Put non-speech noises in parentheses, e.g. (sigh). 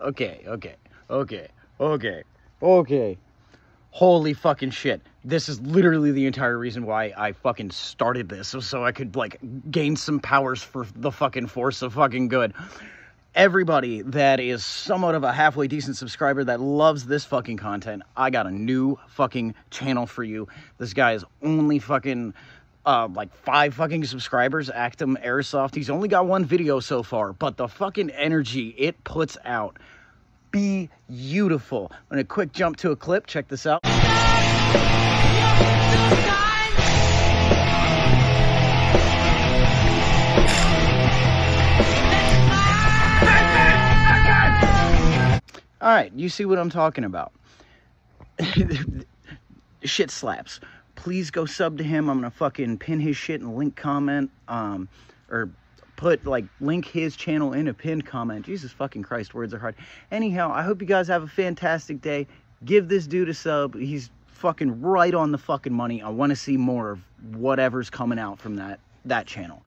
okay, okay, okay, okay, okay. Holy fucking shit. This is literally the entire reason why I fucking started this, so I could, like, gain some powers for the fucking force of fucking good. Everybody that is somewhat of a halfway decent subscriber that loves this fucking content, I got a new fucking channel for you. This guy is only fucking uh, like five fucking subscribers, Actum Airsoft. He's only got one video so far, but the fucking energy it puts out, be beautiful. I'm gonna quick jump to a clip. Check this out. All right, you see what I'm talking about. (laughs) Shit slaps please go sub to him. I'm gonna fucking pin his shit in a link comment, um, or put like link his channel in a pinned comment. Jesus fucking Christ, words are hard. Anyhow, I hope you guys have a fantastic day. Give this dude a sub. He's fucking right on the fucking money. I want to see more of whatever's coming out from that that channel.